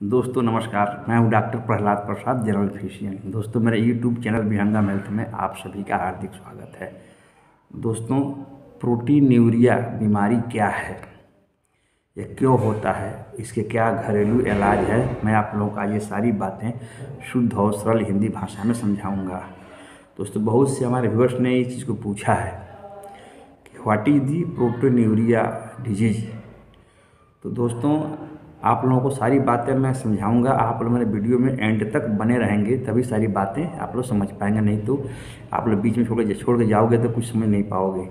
दोस्तों, नमस्कार। मैं हूँ doctor Prahlad Prasad general physician दोस्तों, मेरे यूट्यूब चैनल विहंगा हेल्थ में आप सभी का हार्दिक स्वागत है। दोस्तों प्रोटीन्यूरिया बीमारी क्या है? यह क्यों होता है? इसके क्या घरेलू इलाज है? मैं आप लोगों का ये सारी बातें शुद्ध और सरल हिंदी भाषा में समझाऊँगा। दोस्तों, बहुत से हमारे व्यूवर्स ने इस चीज़ को पूछा है कि what is the proteinuria disease तो दोस्तों आप लोगों को सारी बातें मैं समझाऊँगा। आप लोग मेरे वीडियो में एंड तक बने रहेंगे, तभी सारी बातें आप लोग समझ पाएँगे। नहीं तो आप लोग बीच में छोड़ के छोड़ के जाओगे तो कुछ समझ नहीं पाओगे।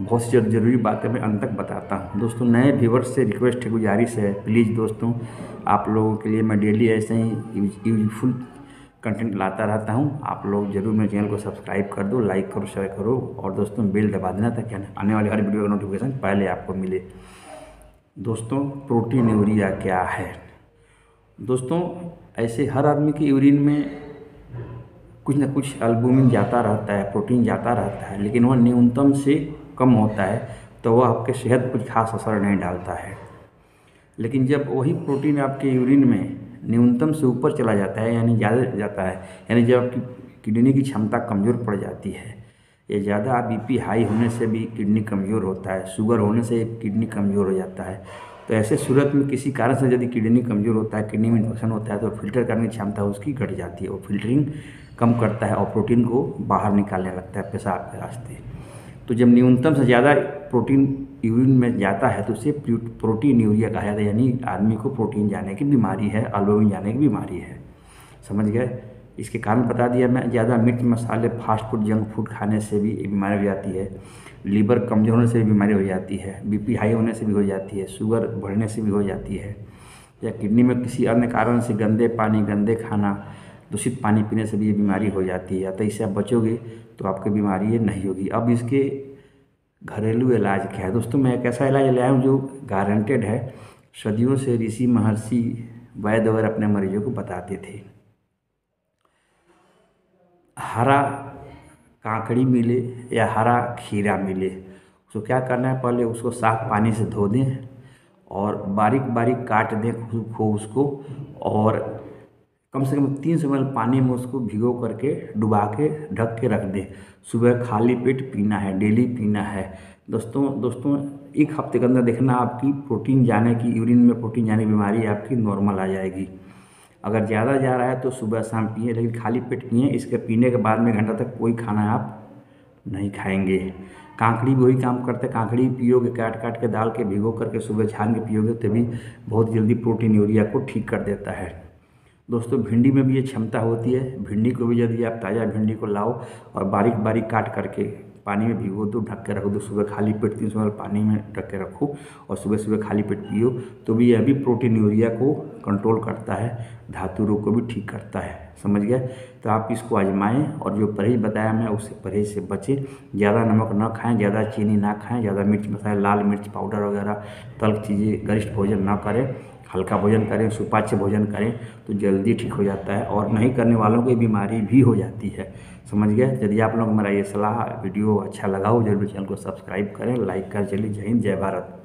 बहुत सी ज़रूरी बातें मैं अंत तक बताता हूँ। दोस्तों, नए व्यूवर्स से रिक्वेस्ट है, गुजारिश है। प्लीज़ दोस्तों, आप लोगों के लिए मैं डेली ऐसे ही यूजफुल कंटेंट लाता रहता हूँ। आप लोग ज़रूर मेरे चैनल को सब्सक्राइब कर दो लाइक करो शेयर करो। और दोस्तों बेल दबा देना ताकि आने वाले हर वीडियो का नोटिफिकेशन पहले आपको मिले। दोस्तों, प्रोटीन यूरिया क्या है? दोस्तों, ऐसे हर आदमी के यूरिन में कुछ ना कुछ अल्बुमिन जाता रहता है प्रोटीन जाता रहता है, लेकिन वह न्यूनतम से कम होता है तो वह आपके सेहत पर खास असर नहीं डालता है। लेकिन जब वही प्रोटीन आपके यूरिन में न्यूनतम से ऊपर चला जाता है, यानी ज़्यादा जाता है, यानी जब आपकी किडनी की क्षमता कमज़ोर पड़ जाती है ये ज़्यादा बीपी हाई होने से भी किडनी कमज़ोर होता है शुगर होने से किडनी कमज़ोर हो जाता है। तो ऐसे सूरत में किसी कारण से यदि किडनी कमज़ोर होता है किडनी में इन्फेक्शन होता है तो फ़िल्टर करने की क्षमता उसकी घट जाती है वो फिल्टरिंग कम करता है और प्रोटीन को बाहर निकालने लगता है पेशाब के रास्ते। तो जब न्यूनतम से ज़्यादा प्रोटीन यूरिन में जाता है तो उसे प्रोटीन यूरिया कहा जाता है, यानी आदमी को प्रोटीन जाने की बीमारी है अल्बोमिन जाने की बीमारी है। समझ गए? इसके कारण बता दिया मैं, ज़्यादा मिर्च मसाले फास्ट फ़ूड जंक फ़ूड खाने से भी बीमारी हो जाती है। लीवर कमज़ोर होने से भी बीमारी हो जाती है। बीपी हाई होने से भी हो जाती है। शुगर बढ़ने से भी हो जाती है। या किडनी में किसी अन्य कारण से गंदे पानी, गंदे खाना, दूषित पानी पीने से भी ये बीमारी हो जाती है। तो इससे आप बचोगे तो आपकी बीमारी ये नहीं होगी। अब इसके घरेलू इलाज क्या है? दोस्तों, मैं एक ऐसा इलाज लाया हूँ जो गारंटेड है। सदियों से ऋषि महर्षि वैद्य वगैरह अपने मरीजों को बताते थे। हरा काकड़ी मिले या हरा खीरा मिले, उसको क्या करना है? पहले उसको साफ़ पानी से धो दें और बारीक बारीक काट दें खूब उसको और कम से कम तीन सौ पानी में उसको भिगो करके डुबा के ढक के रख दें। सुबह खाली पेट पीना है, डेली पीना है। दोस्तों दोस्तों, एक हफ़्ते के अंदर देखना आपकी प्रोटीन जाने की, यूरिन में प्रोटीन जाने की बीमारी आपकी नॉर्मल आ जाएगी। अगर ज़्यादा जा रहा है तो सुबह शाम पिए, लेकिन खाली पेट पिए, इसके पीने के बाद में घंटा तक कोई खाना आप नहीं खाएँगे। कांकड़ी भी वही काम करते कांकड़ी पियोगे काट काट के, दाल के भिगो करके, सुबह छान के पियोगे, तभी बहुत जल्दी प्रोटीन यूरिया को ठीक कर देता है। दोस्तों, भिंडी में भी ये क्षमता होती है। भिंडी को भी यदि आप ताज़ा भिंडी को लाओ और बारीक बारीक काट करके पानी में भिगो दो, ढक के रखो दो, सुबह खाली पेट तीन सौ पानी में ढक के रखो और सुबह सुबह खाली पेट पियो तो भी यह भी प्रोटीन यूरिया को कंट्रोल करता है, धातु रोग को भी ठीक करता है। समझ गए तो आप इसको आजमाएँ और जो परहेज बताया मैं, उससे परहेज से बचें। ज़्यादा नमक ना खाएँ, ज़्यादा चीनी ना खाएँ, ज़्यादा मिर्च मसाले, लाल मिर्च पाउडर वगैरह, तल चीज़ें, गरिष्ठ भोजन ना करें। हल्का भोजन करें, सुपाच्य भोजन करें तो जल्दी ठीक हो जाता है और नहीं करने वालों की बीमारी भी हो जाती है। समझ गए? यदि आप लोग मेरा ये सलाह, वीडियो अच्छा लगा हो, ज़रूर चैनल को सब्सक्राइब करें, लाइक कर। चलिए, जय हिंद, जय भारत।